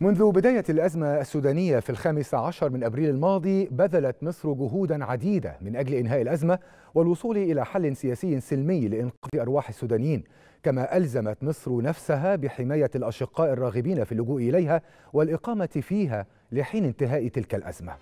منذ بداية الأزمة السودانية في الخامس عشر من أبريل الماضي بذلت مصر جهودا عديدة من أجل إنهاء الأزمة والوصول إلى حل سياسي سلمي لإنقاذ أرواح السودانيين. كما ألزمت مصر نفسها بحماية الأشقاء الراغبين في اللجوء إليها والإقامة فيها لحين انتهاء تلك الأزمة.